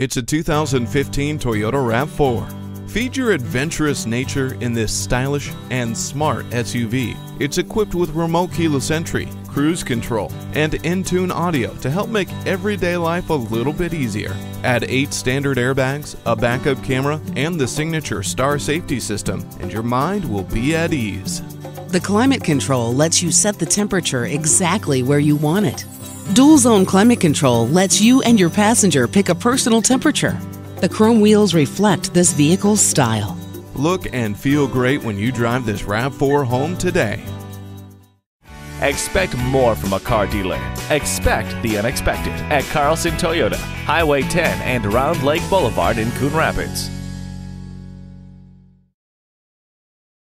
It's a 2015 Toyota RAV4. Feed your adventurous nature in this stylish and smart SUV. It's equipped with remote keyless entry, cruise control, and Entune audio to help make everyday life a little bit easier. Add 8 standard airbags, a backup camera, and the signature star safety system, and your mind will be at ease. The climate control lets you set the temperature exactly where you want it Dual zone climate control lets you and your passenger pick a personal temperature. The chrome wheels reflect this vehicle's style. Look and feel great when you drive this RAV4 home today. Expect more from a car dealer. Expect the unexpected at Carlson Toyota, Highway 10 and Round Lake Boulevard in Coon Rapids.